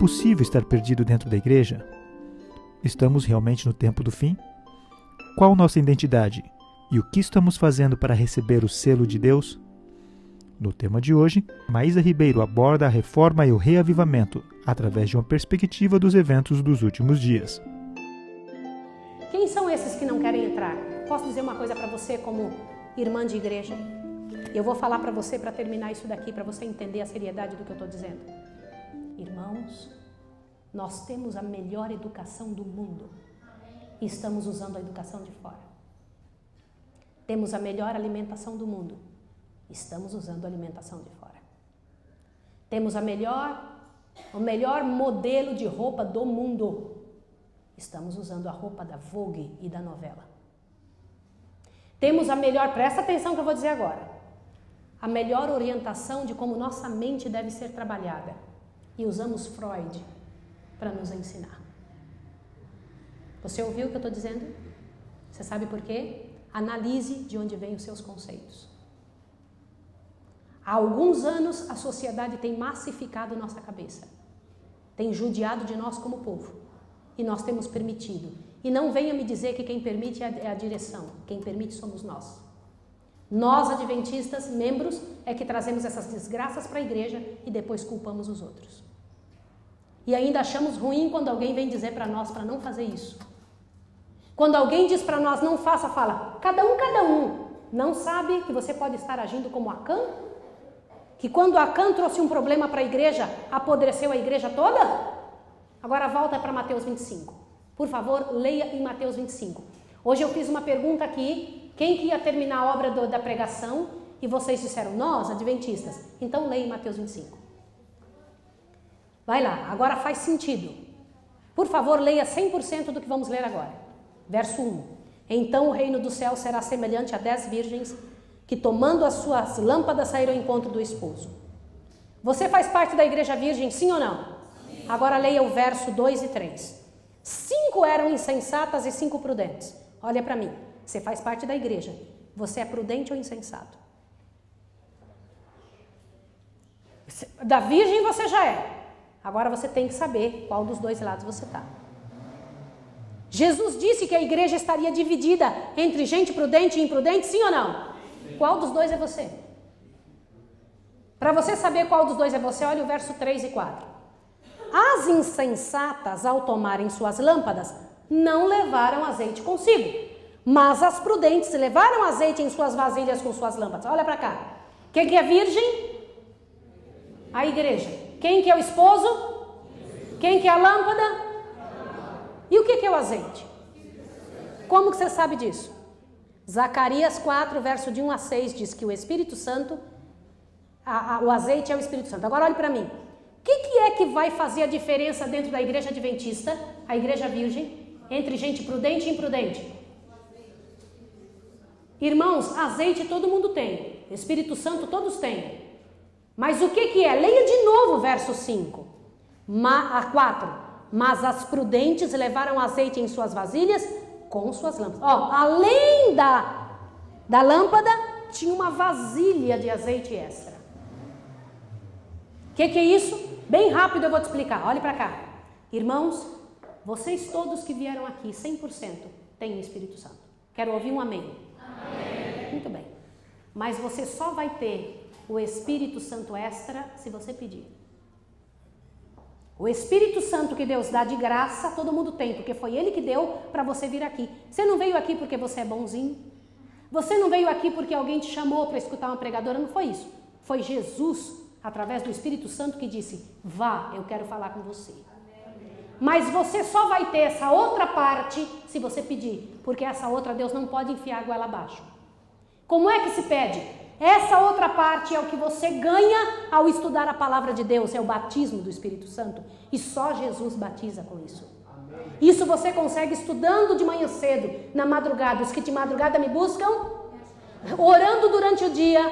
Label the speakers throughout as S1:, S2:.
S1: possível estar perdido dentro da igreja? Estamos realmente no tempo do fim? Qual nossa identidade? E o que estamos fazendo para receber o selo de Deus? No tema de hoje, Maísa Ribeiro aborda a reforma e o reavivamento através de uma perspectiva dos eventos dos últimos dias.
S2: Quem são esses que não querem entrar? Posso dizer uma coisa para você como irmã de igreja? Eu vou falar para você para terminar isso daqui, para você entender a seriedade do que eu estou dizendo. Irmãos, nós temos a melhor educação do mundo e estamos usando a educação de fora. Temos a melhor alimentação do mundo Estamos usando a alimentação de fora. Temos a melhor, o melhor modelo de roupa do mundo. Estamos usando a roupa da Vogue e da novela. Temos a melhor, presta atenção que eu vou dizer agora. A melhor orientação de como nossa mente deve ser trabalhada. E usamos Freud para nos ensinar. Você ouviu o que eu estou dizendo? Você sabe por quê? Analise de onde vêm os seus conceitos. Há alguns anos a sociedade tem massificado nossa cabeça, tem judiado de nós como povo e nós temos permitido. E não venha me dizer que quem permite é a direção, quem permite somos nós. Nós, adventistas, membros, é que trazemos essas desgraças para a igreja e depois culpamos os outros. E ainda achamos ruim quando alguém vem dizer para nós para não fazer isso. Quando alguém diz para nós não faça, fala, cada um, cada um. Não sabe que você pode estar agindo como Acã que quando Acã trouxe um problema para a igreja, apodreceu a igreja toda? Agora volta para Mateus 25. Por favor, leia em Mateus 25. Hoje eu fiz uma pergunta aqui, quem que ia terminar a obra do, da pregação? E vocês disseram, nós, adventistas. Então leia Mateus 25. Vai lá, agora faz sentido. Por favor, leia 100% do que vamos ler agora. Verso 1. Então o reino do céu será semelhante a dez virgens que tomando as suas lâmpadas saíram ao encontro do esposo. Você faz parte da igreja virgem, sim ou não? Sim. Agora leia o verso 2 e 3. Cinco eram insensatas e cinco prudentes. Olha para mim, você faz parte da igreja. Você é prudente ou insensato? Da virgem você já é. Agora você tem que saber qual dos dois lados você está. Jesus disse que a igreja estaria dividida entre gente prudente e imprudente, sim ou não? Qual dos dois é você? Para você saber qual dos dois é você, olha o verso 3 e 4. As insensatas, ao tomarem suas lâmpadas, não levaram azeite consigo, mas as prudentes levaram azeite em suas vasilhas com suas lâmpadas. Olha para cá. Quem que é virgem? A igreja. Quem que é o esposo? Quem que é a lâmpada? E o que que é o azeite? Como que você sabe disso? Zacarias 4, verso de 1 a 6 diz que o Espírito Santo, a, a, o azeite é o Espírito Santo. Agora olhe para mim. O que, que é que vai fazer a diferença dentro da igreja adventista, a igreja virgem, entre gente prudente e imprudente? Irmãos, azeite todo mundo tem, Espírito Santo todos têm. Mas o que, que é? Leia de novo o verso 5. Ma, a 4. Mas as prudentes levaram azeite em suas vasilhas com suas lâmpadas. Ó, além da, da lâmpada, tinha uma vasilha de azeite extra. O que, que é isso? Bem rápido eu vou te explicar. Olhe para cá. Irmãos, vocês todos que vieram aqui, 100%, têm Espírito Santo. Quero ouvir um amém. Muito bem. Mas você só vai ter o Espírito Santo extra se você pedir. O Espírito Santo que Deus dá de graça, todo mundo tem, porque foi Ele que deu para você vir aqui. Você não veio aqui porque você é bonzinho. Você não veio aqui porque alguém te chamou para escutar uma pregadora, não foi isso. Foi Jesus, através do Espírito Santo, que disse: Vá, eu quero falar com você. Mas você só vai ter essa outra parte se você pedir, porque essa outra Deus não pode enfiar a goela abaixo. Como é que se pede? Essa outra parte é o que você ganha ao estudar a palavra de Deus, é o batismo do Espírito Santo. E só Jesus batiza com isso. Isso você consegue estudando de manhã cedo, na madrugada. Os que de madrugada me buscam, orando durante o dia,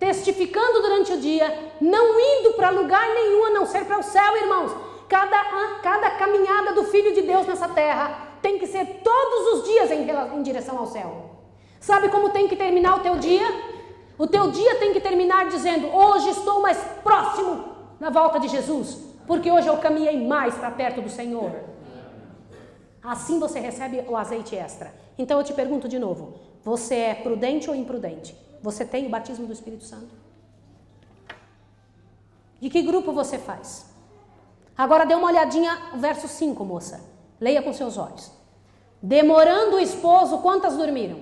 S2: testificando durante o dia, não indo para lugar nenhum a não ser para o céu, irmãos. Cada, cada caminhada do Filho de Deus nessa terra tem que ser todos os dias em, em direção ao céu. Sabe como tem que terminar o teu dia? O teu dia tem que terminar dizendo: Hoje estou mais próximo da volta de Jesus. porque hoje eu caminhei mais para perto do Senhor. Assim você recebe o azeite extra. Então eu te pergunto de novo: você é prudente ou imprudente? Você tem o batismo do Espírito Santo? De que grupo você faz? Agora dê uma olhadinha o verso 5, moça. Leia com seus olhos. Demorando o esposo, quantas dormiram?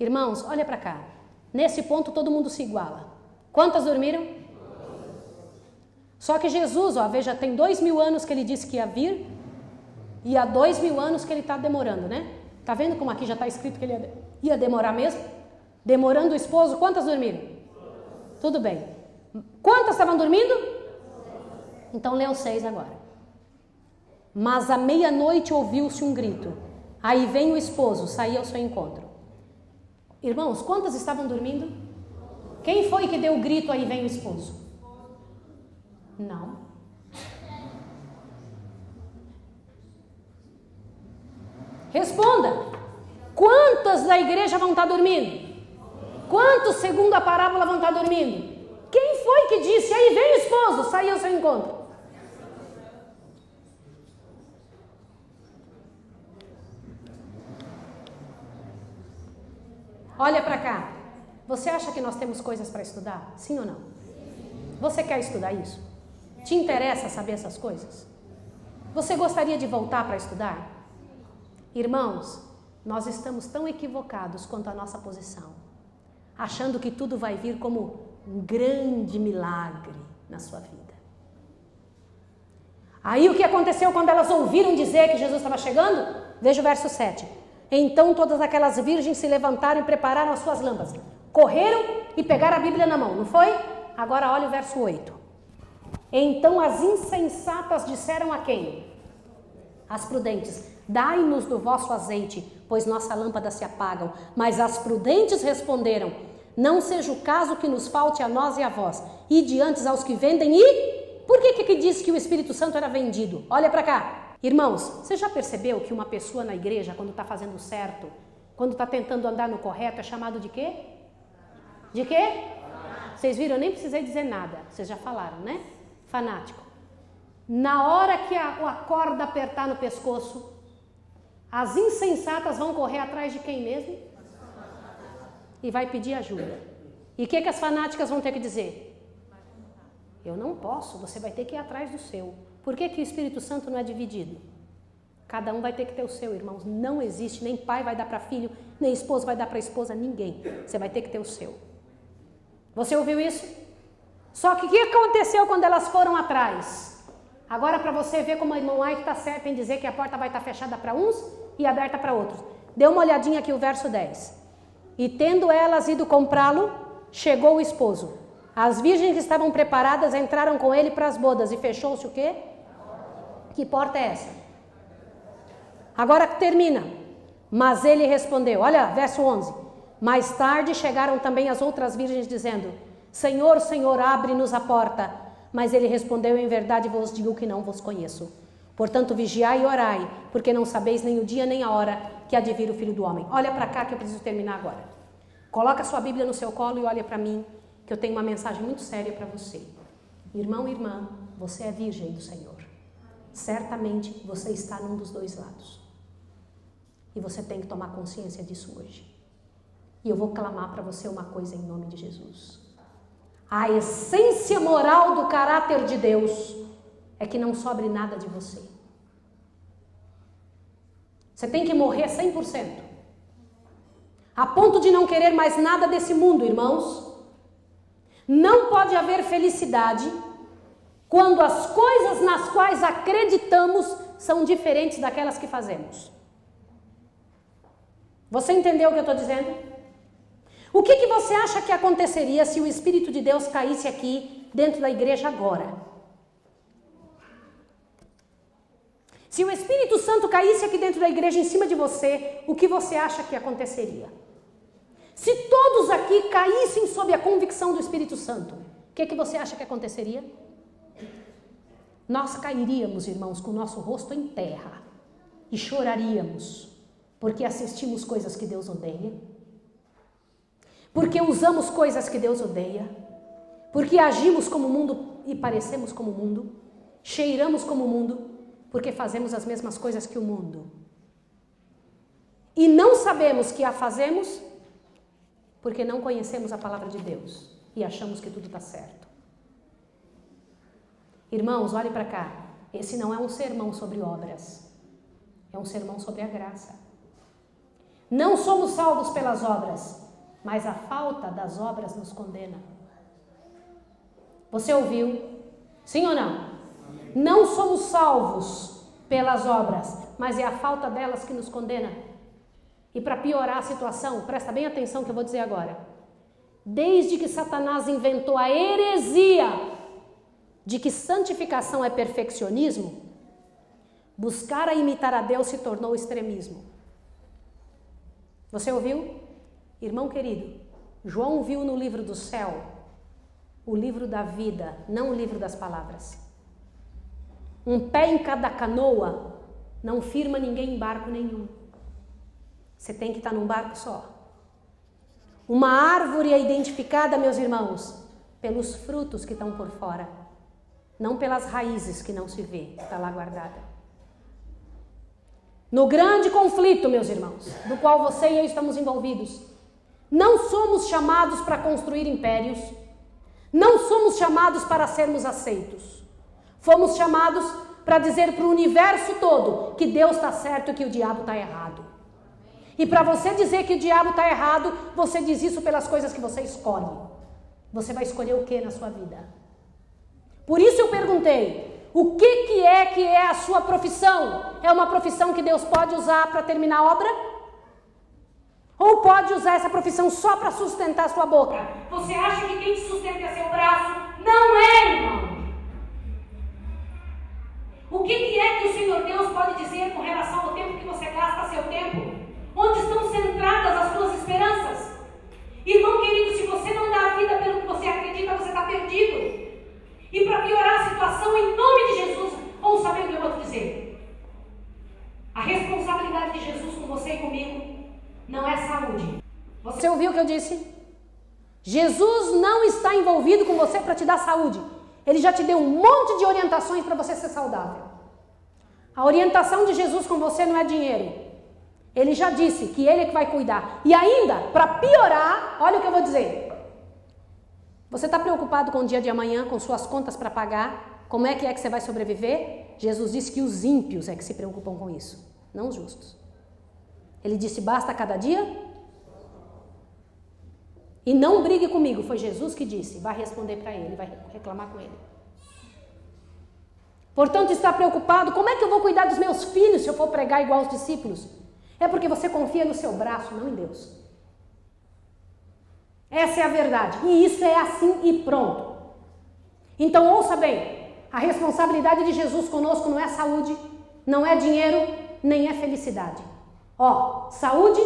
S2: Irmãos, olha para cá. Nesse ponto todo mundo se iguala. Quantas dormiram? Só que Jesus, ó, veja, tem dois mil anos que ele disse que ia vir e há dois mil anos que ele está demorando, né? Tá vendo como aqui já está escrito que ele ia demorar mesmo? Demorando o esposo, quantas dormiram? Tudo bem. Quantas estavam dormindo? Então lê os seis agora. Mas à meia-noite ouviu-se um grito. Aí vem o esposo, saía ao seu encontro. Irmãos, quantas estavam dormindo? Quem foi que deu o grito aí vem o esposo? Não. Responda. Quantas da igreja vão estar dormindo? Quantos, segundo a parábola, vão estar dormindo? Quem foi que disse? Aí vem o esposo, saiu ao seu encontro. Olha para cá. Você acha que nós temos coisas para estudar? Sim ou não? Você quer estudar isso? Te interessa saber essas coisas? Você gostaria de voltar para estudar? Irmãos, nós estamos tão equivocados quanto a nossa posição, achando que tudo vai vir como um grande milagre na sua vida. Aí o que aconteceu quando elas ouviram dizer que Jesus estava chegando? Veja o verso 7. Então todas aquelas virgens se levantaram e prepararam as suas lâmpadas. Correram e pegaram a Bíblia na mão, não foi? Agora olha o verso 8. Então as insensatas disseram a quem? As prudentes: Dai-nos do vosso azeite, pois nossa lâmpada se apagam. Mas as prudentes responderam: Não seja o caso que nos falte a nós e a vós. E diante aos que vendem e. Por que que diz que o Espírito Santo era vendido? Olha para cá. Irmãos, você já percebeu que uma pessoa na igreja, quando está fazendo certo, quando está tentando andar no correto, é chamado de quê? De quê? Vocês viram? Eu nem precisei dizer nada. Vocês já falaram, né? Fanático. Na hora que a, a corda apertar no pescoço, as insensatas vão correr atrás de quem mesmo? E vai pedir ajuda. E o que, que as fanáticas vão ter que dizer? Eu não posso, você vai ter que ir atrás do seu. Por que, que o Espírito Santo não é dividido? Cada um vai ter que ter o seu, irmãos. Não existe, nem pai vai dar para filho, nem esposo vai dar para esposa, ninguém. Você vai ter que ter o seu. Você ouviu isso? Só que o que aconteceu quando elas foram atrás? Agora, para você ver como a irmã White está certa em dizer que a porta vai estar tá fechada para uns e aberta para outros. Dê uma olhadinha aqui o verso 10. E tendo elas ido comprá-lo, chegou o esposo. As virgens que estavam preparadas entraram com ele para as bodas e fechou-se o quê? Que porta é essa? Agora termina. Mas ele respondeu: Olha, verso 11. Mais tarde chegaram também as outras virgens, dizendo: Senhor, Senhor, abre-nos a porta. Mas ele respondeu: Em verdade vos digo que não vos conheço. Portanto, vigiai e orai, porque não sabeis nem o dia nem a hora que há de vir o filho do homem. Olha para cá que eu preciso terminar agora. Coloca sua Bíblia no seu colo e olha para mim, que eu tenho uma mensagem muito séria para você. Irmão e irmã, você é virgem do Senhor certamente você está num dos dois lados. E você tem que tomar consciência disso hoje. E eu vou clamar para você uma coisa em nome de Jesus. A essência moral do caráter de Deus é que não sobre nada de você. Você tem que morrer 100%. A ponto de não querer mais nada desse mundo, irmãos. Não pode haver felicidade quando as coisas nas quais acreditamos são diferentes daquelas que fazemos. Você entendeu o que eu estou dizendo? O que, que você acha que aconteceria se o Espírito de Deus caísse aqui dentro da igreja agora? Se o Espírito Santo caísse aqui dentro da igreja em cima de você, o que você acha que aconteceria? Se todos aqui caíssem sob a convicção do Espírito Santo, o que, que você acha que aconteceria? Nós cairíamos, irmãos, com o nosso rosto em terra e choraríamos, porque assistimos coisas que Deus odeia, porque usamos coisas que Deus odeia, Porque agimos como o mundo e parecemos como o mundo, cheiramos como o mundo, porque fazemos as mesmas coisas que o mundo. E não sabemos que a fazemos porque não conhecemos a palavra de Deus e achamos que tudo está certo. Irmãos, olhe para cá. Esse não é um sermão sobre obras, é um sermão sobre a graça. Não somos salvos pelas obras, mas a falta das obras nos condena. Você ouviu? Sim ou não? Não somos salvos pelas obras, mas é a falta delas que nos condena. E para piorar a situação, presta bem atenção que eu vou dizer agora. Desde que Satanás inventou a heresia de que santificação é perfeccionismo, buscar a imitar a Deus se tornou extremismo. Você ouviu? Irmão querido, João viu no livro do céu o livro da vida, não o livro das palavras. Um pé em cada canoa não firma ninguém em barco nenhum. Você tem que estar num barco só. Uma árvore é identificada, meus irmãos, pelos frutos que estão por fora, não pelas raízes que não se vê, está lá guardada. No grande conflito, meus irmãos, do qual você e eu estamos envolvidos, não somos chamados para construir impérios, não somos chamados para sermos aceitos. Fomos chamados para dizer para o universo todo que Deus está certo e que o diabo está errado. E para você dizer que o diabo está errado, você diz isso pelas coisas que você escolhe. Você vai escolher o que na sua vida? Por isso eu perguntei: o que, que é que é a sua profissão? É uma profissão que Deus pode usar para terminar a obra? Ou pode usar essa profissão só para sustentar a sua boca? Você acha que quem te sustenta seu braço? Não é, irmão. O que, que é que o Senhor Deus pode dizer com relação ao tempo que você gasta seu tempo? Onde estão centradas as suas esperanças? Irmão querido, se você não dá a vida pelo que você acredita, você está perdido. E para piorar a situação, em nome de Jesus, vamos saber o que eu vou te dizer. A responsabilidade de Jesus com você e comigo não é saúde. Você ouviu o que eu disse? Jesus não está envolvido com você para te dar saúde. Ele já te deu um monte de orientações para você ser saudável. A orientação de Jesus com você não é dinheiro. Ele já disse que ele é que vai cuidar. E ainda, para piorar, olha o que eu vou dizer. Você está preocupado com o dia de amanhã, com suas contas para pagar? Como é que é que você vai sobreviver? Jesus disse que os ímpios é que se preocupam com isso, não os justos. Ele disse: basta cada dia. E não brigue comigo, foi Jesus que disse. Vai responder para ele, vai reclamar com ele. Portanto, está preocupado: como é que eu vou cuidar dos meus filhos se eu for pregar igual os discípulos? É porque você confia no seu braço, não em Deus. Essa é a verdade. E isso é assim e pronto. Então ouça bem: a responsabilidade de Jesus conosco não é saúde, não é dinheiro, nem é felicidade. Ó, saúde,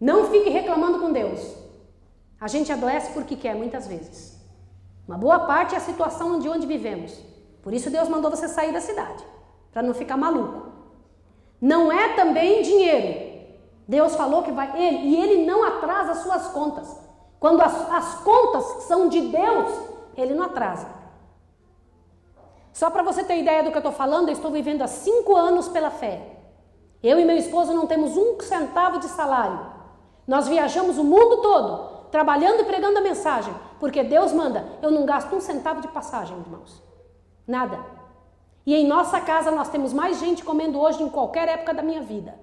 S2: não fique reclamando com Deus. A gente adoece porque quer, muitas vezes. Uma boa parte é a situação de onde vivemos. Por isso Deus mandou você sair da cidade, para não ficar maluco. Não é também dinheiro. Deus falou que vai ele e ele não atrasa as suas contas. Quando as, as contas são de Deus, ele não atrasa. Só para você ter ideia do que eu estou falando, eu estou vivendo há cinco anos pela fé. Eu e meu esposo não temos um centavo de salário. Nós viajamos o mundo todo, trabalhando e pregando a mensagem, porque Deus manda. Eu não gasto um centavo de passagem, irmãos. Nada. E em nossa casa nós temos mais gente comendo hoje em qualquer época da minha vida.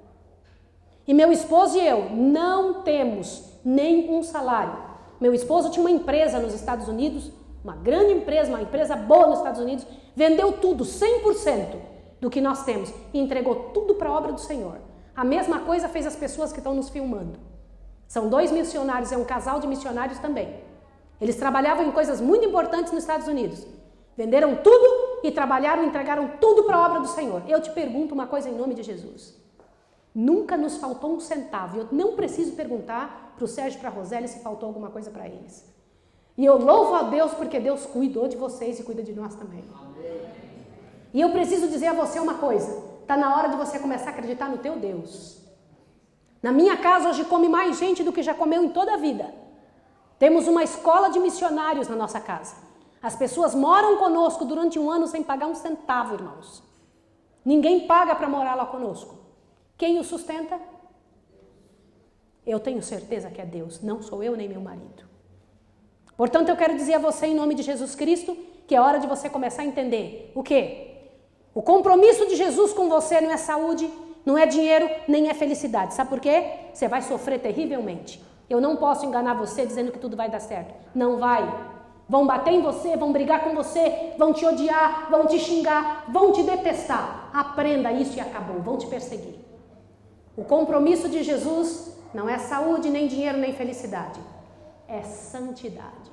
S2: E meu esposo e eu não temos nem um salário. Meu esposo tinha uma empresa nos Estados Unidos, uma grande empresa, uma empresa boa nos Estados Unidos, vendeu tudo, 100% do que nós temos, e entregou tudo para a obra do Senhor. A mesma coisa fez as pessoas que estão nos filmando. São dois missionários, é um casal de missionários também. Eles trabalhavam em coisas muito importantes nos Estados Unidos. Venderam tudo e trabalharam, entregaram tudo para a obra do Senhor. Eu te pergunto uma coisa em nome de Jesus. Nunca nos faltou um centavo. Eu não preciso perguntar para o Sérgio e para a Roseli se faltou alguma coisa para eles. E eu louvo a Deus porque Deus cuidou de vocês e cuida de nós também. E eu preciso dizer a você uma coisa. Está na hora de você começar a acreditar no teu Deus. Na minha casa hoje come mais gente do que já comeu em toda a vida. Temos uma escola de missionários na nossa casa. As pessoas moram conosco durante um ano sem pagar um centavo, irmãos. Ninguém paga para morar lá conosco. Quem o sustenta? Eu tenho certeza que é Deus, não sou eu nem meu marido. Portanto, eu quero dizer a você, em nome de Jesus Cristo, que é hora de você começar a entender o quê? O compromisso de Jesus com você não é saúde, não é dinheiro, nem é felicidade. Sabe por quê? Você vai sofrer terrivelmente. Eu não posso enganar você dizendo que tudo vai dar certo. Não vai. Vão bater em você, vão brigar com você, vão te odiar, vão te xingar, vão te detestar. Aprenda isso e acabou. Vão te perseguir. O compromisso de Jesus não é saúde, nem dinheiro, nem felicidade. É santidade.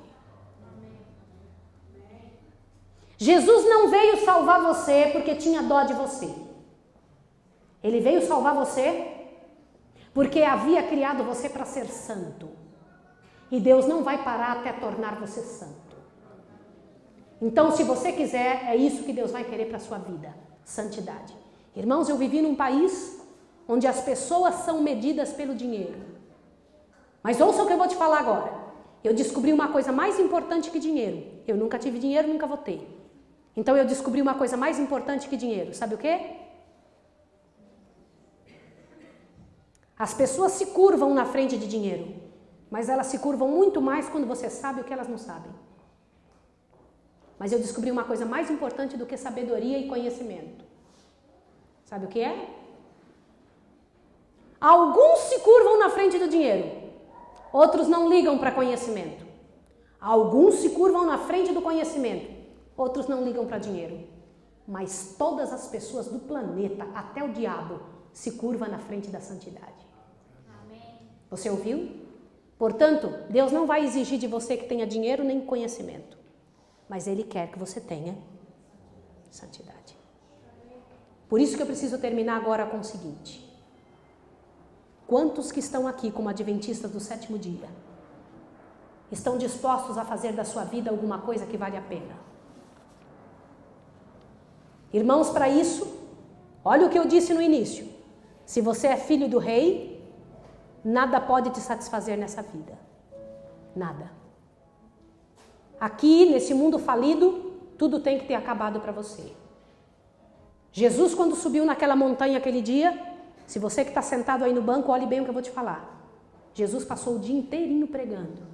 S2: Jesus não veio salvar você porque tinha dó de você. Ele veio salvar você porque havia criado você para ser santo. E Deus não vai parar até tornar você santo. Então, se você quiser, é isso que Deus vai querer para a sua vida: santidade. Irmãos, eu vivi num país onde as pessoas são medidas pelo dinheiro. Mas ouça o que eu vou te falar agora. Eu descobri uma coisa mais importante que dinheiro. Eu nunca tive dinheiro, nunca vou ter. Então eu descobri uma coisa mais importante que dinheiro. Sabe o quê? As pessoas se curvam na frente de dinheiro, mas elas se curvam muito mais quando você sabe o que elas não sabem. Mas eu descobri uma coisa mais importante do que sabedoria e conhecimento. Sabe o que é? Alguns se curvam na frente do dinheiro, outros não ligam para conhecimento. Alguns se curvam na frente do conhecimento, outros não ligam para dinheiro. Mas todas as pessoas do planeta, até o diabo, se curva na frente da santidade. Você ouviu? Portanto, Deus não vai exigir de você que tenha dinheiro nem conhecimento, mas Ele quer que você tenha santidade. Por isso que eu preciso terminar agora com o seguinte: quantos que estão aqui como adventistas do sétimo dia estão dispostos a fazer da sua vida alguma coisa que vale a pena? Irmãos, para isso, olha o que eu disse no início: se você é filho do rei, Nada pode te satisfazer nessa vida. Nada. Aqui, nesse mundo falido, tudo tem que ter acabado para você. Jesus, quando subiu naquela montanha aquele dia, se você que está sentado aí no banco, olhe bem o que eu vou te falar. Jesus passou o dia inteirinho pregando.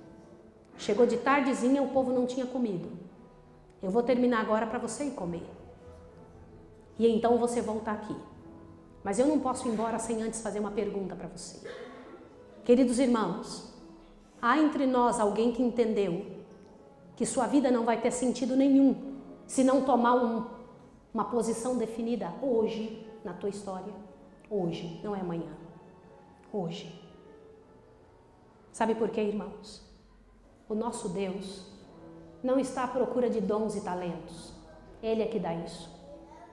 S2: Chegou de tardezinha, o povo não tinha comido. Eu vou terminar agora para você ir comer. E então você volta aqui. Mas eu não posso ir embora sem antes fazer uma pergunta para você. Queridos irmãos, há entre nós alguém que entendeu que sua vida não vai ter sentido nenhum se não tomar um, uma posição definida hoje na tua história. Hoje, não é amanhã. Hoje. Sabe por quê, irmãos? O nosso Deus não está à procura de dons e talentos. Ele é que dá isso.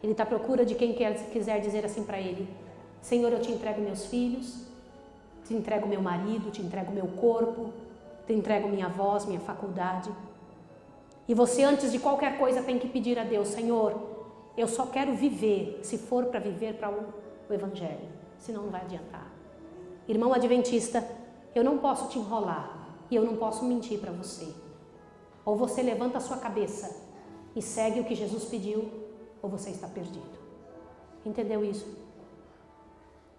S2: Ele está à procura de quem quer, quiser dizer assim para ele: Senhor, eu te entrego meus filhos, te entrego meu marido, te entrego meu corpo, te entrego minha voz, minha faculdade. E você, antes de qualquer coisa, tem que pedir a Deus: Senhor, eu só quero viver, se for para viver para o, Evangelho, senão não vai adiantar. Irmão Adventista, eu não posso te enrolar e eu não posso mentir para você. Ou você levanta a sua cabeça e segue o que Jesus pediu, ou você está perdido. Entendeu isso?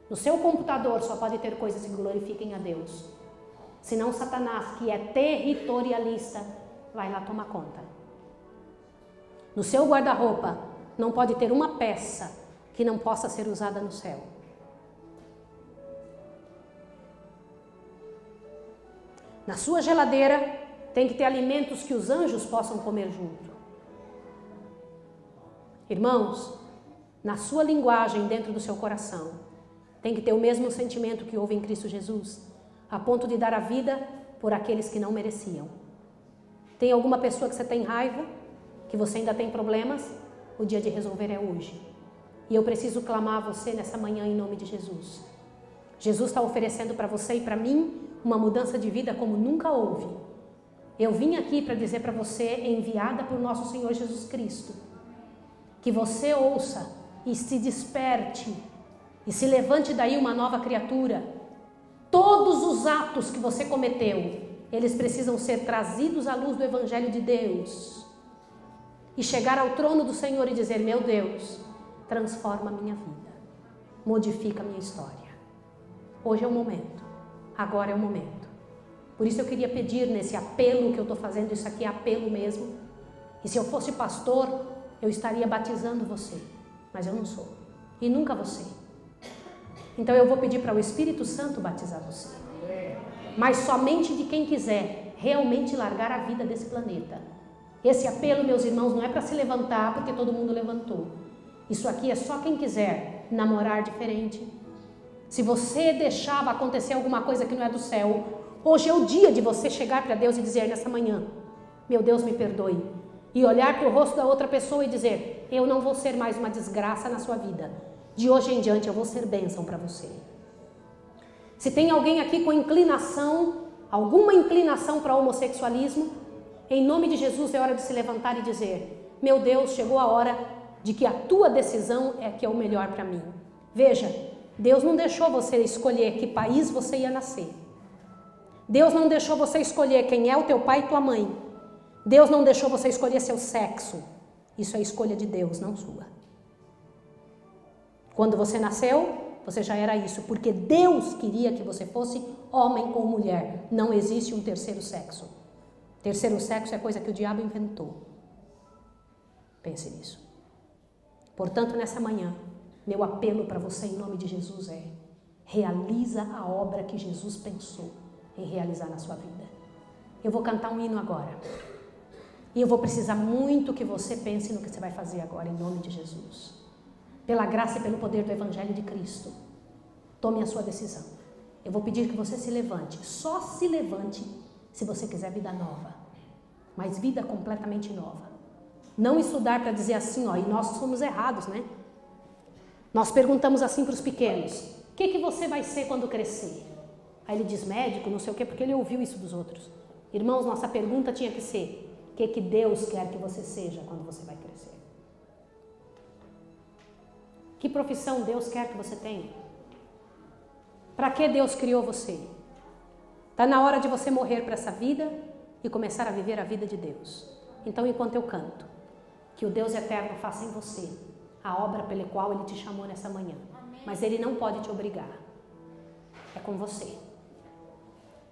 S2: No seu computador só pode ter coisas que glorifiquem a Deus. Senão Satanás, que é territorialista, vai lá tomar conta. No seu guarda-roupa não pode ter uma peça que não possa ser usada no céu. Na sua geladeira tem que ter alimentos que os anjos possam comer junto. Irmãos, na sua linguagem dentro do seu coração, tem que ter o mesmo sentimento que houve em Cristo Jesus, a ponto de dar a vida por aqueles que não mereciam. Tem alguma pessoa que você tem raiva, que você ainda tem problemas? O dia de resolver é hoje. E eu preciso clamar a você nessa manhã em nome de Jesus. Jesus está oferecendo para você e para mim uma mudança de vida como nunca houve. Eu vim aqui para dizer para você, enviada por nosso Senhor Jesus Cristo, que você ouça e se desperte e se levante daí uma nova criatura. Todos os atos que você cometeu eles precisam ser trazidos à luz do Evangelho de Deus e chegar ao trono do Senhor e dizer: Meu Deus, transforma a minha vida, modifica a minha história. Hoje é o momento, agora é o momento. Por isso eu queria pedir nesse apelo que eu estou fazendo, isso aqui é apelo mesmo. E se eu fosse pastor, eu estaria batizando você, mas eu não sou e nunca você. Então eu vou pedir para o Espírito Santo batizar você mas somente de quem quiser realmente largar a vida desse planeta. Esse apelo, meus irmãos, não é para se levantar porque todo mundo levantou. Isso aqui é só quem quiser namorar diferente. Se você deixava acontecer alguma coisa que não é do céu, hoje é o dia de você chegar para Deus e dizer nessa manhã: Meu Deus, me perdoe. E olhar para o rosto da outra pessoa e dizer: Eu não vou ser mais uma desgraça na sua vida. De hoje em diante eu vou ser bênção para você. Se tem alguém aqui com inclinação, alguma inclinação para homossexualismo, em nome de Jesus é hora de se levantar e dizer: Meu Deus, chegou a hora de que a tua decisão é que é o melhor para mim. Veja, Deus não deixou você escolher que país você ia nascer. Deus não deixou você escolher quem é o teu pai e tua mãe. Deus não deixou você escolher seu sexo. Isso é escolha de Deus, não sua. Quando você nasceu, você já era isso, porque Deus queria que você fosse homem ou mulher. Não existe um terceiro sexo. Terceiro sexo é coisa que o diabo inventou. Pense nisso. Portanto, nessa manhã, meu apelo para você em nome de Jesus é: realiza a obra que Jesus pensou em realizar na sua vida. Eu vou cantar um hino agora. E eu vou precisar muito que você pense no que você vai fazer agora, em nome de Jesus pela graça e pelo poder do Evangelho de Cristo, tome a sua decisão. Eu vou pedir que você se levante, só se levante se você quiser vida nova, mas vida completamente nova. Não estudar para dizer assim, ó, e nós somos errados, né? Nós perguntamos assim para os pequenos: o que, que você vai ser quando crescer? Aí ele diz médico, não sei o quê, porque ele ouviu isso dos outros. Irmãos, nossa pergunta tinha que ser: o que, que Deus quer que você seja quando você vai crescer? Que profissão Deus quer que você tenha? Para que Deus criou você? Está na hora de você morrer para essa vida e começar a viver a vida de Deus. Então, enquanto eu canto, que o Deus eterno faça em você a obra pela qual Ele te chamou nessa manhã. Mas Ele não pode te obrigar. É com você.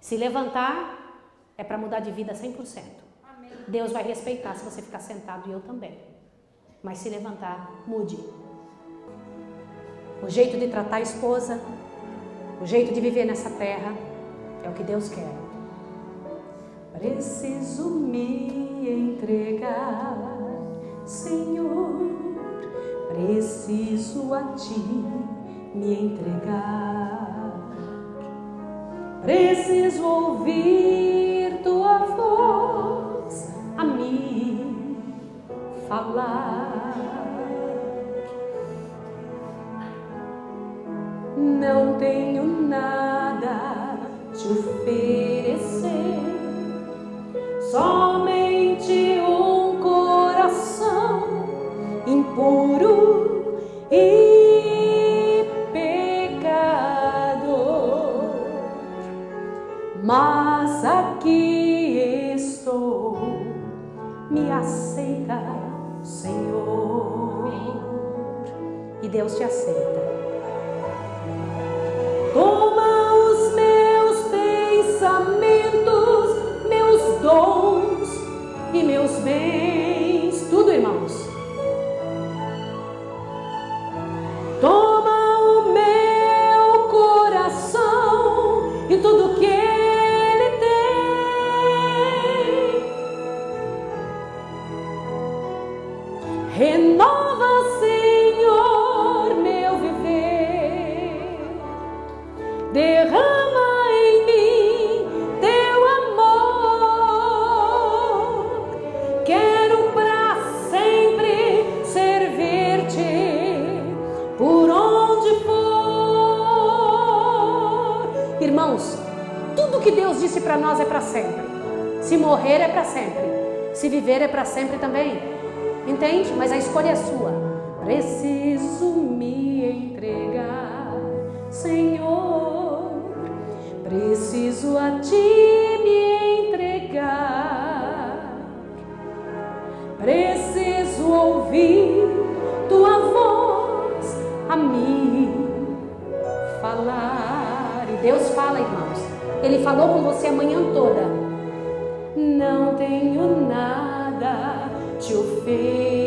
S2: Se levantar é para mudar de vida 100%. Deus vai respeitar se você ficar sentado e eu também. Mas se levantar, mude o jeito de tratar a esposa, o jeito de viver nessa terra, é o que Deus quer. Preciso me entregar, Senhor, preciso a Ti me entregar. Preciso ouvir Tua voz a mim falar. não tenho nada te oferecer, somente impuro e pecador. Mas aqui estou, me aceita, Senhor. E Deus te aceita. Toma os meus pensamentos, meus dons e meus bens, para nós é para sempre. Se morrer é para sempre. Se viver é para sempre também. Entende? Mas a escolha é sua. Preciso falou com você a manhã toda. Não tenho nada te oferecer.